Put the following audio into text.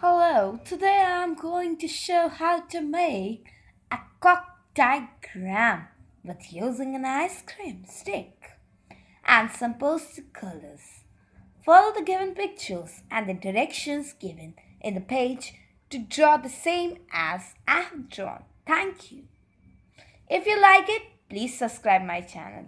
Hello, today I'm going to show how to make a cock diagram with using an ice cream stick and some poster colors. Follow the given pictures and the directions given in the page to draw the same as I have drawn. Thank you. If you like it, please subscribe my channel.